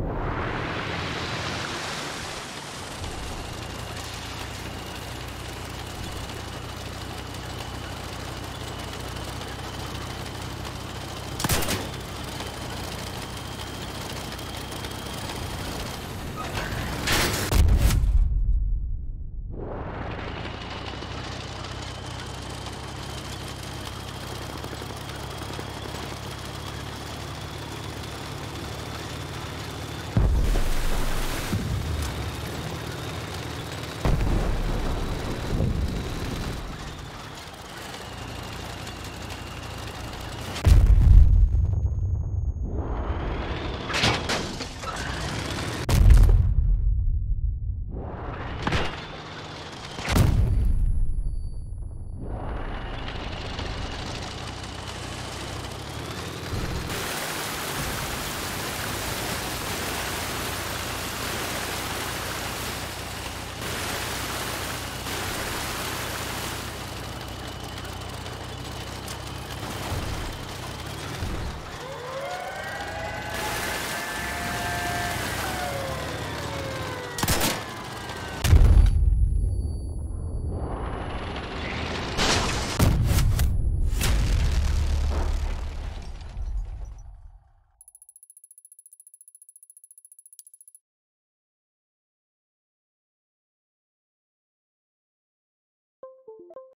you